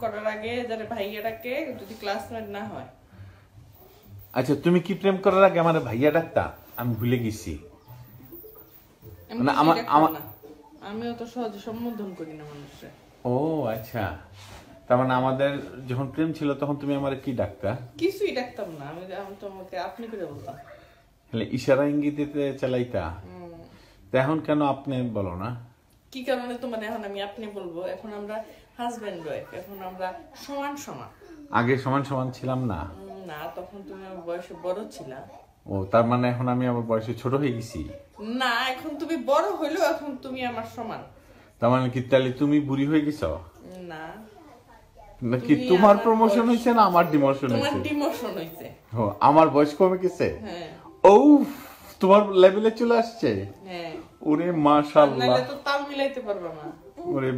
করার আগে যারা ভাইয়াটাকে যদি ক্লাসমেট না হয়। আচ্ছা তুমি কি প্রেম করার আগে আমার ভাইয়া ডাকতা? আমি ভুলে গেছি। মানে আমার- আমার- সহজে সম্বোধন করি না মানুষের। ও আচ্ছা। তার মানে আমাদের যখন প্রেম ছিল তখন তুমি আমার কি ডাকতা? কিছুই দেখতাম না। আমি আমি তোমাকে আপনি করে বলতাম। তাহলে ইশারা ইঙ্গিতে চালাইতা। এখন কেন আপনি বলো না? কি কারণে তোমার এখন আমি আপনি বলব এখন আমরা হাজবেন্ড ওয়াইফ এখন আমরা সমান সমান। আগে সমান সমান ছিলাম না। না তখন তুমি আমার বয়সে বড় ছিলা। ও তার মানে এখন আমি আমার বয়সে ছোট হয়ে গেছি। না এখন তুমি বড় হইলেও এখন তুমি আমার সমান। তার মানে কি তাহলে তুমি বুড়ি হয়ে গেছ? না। নাকি তোমার প্রমোশন হয়েছে না আমার ডিমোশন তোমার হয়েছে? ডিমোশন হইছে ও আমার বয়স কমে গেছে? হ্যাঁ। ও তোমার লেভেলে চলে আসছে। হ্যাঁ। ওরে মাশাআল্লাহ। তো তাল মিলাইতে পারবা না। ওরে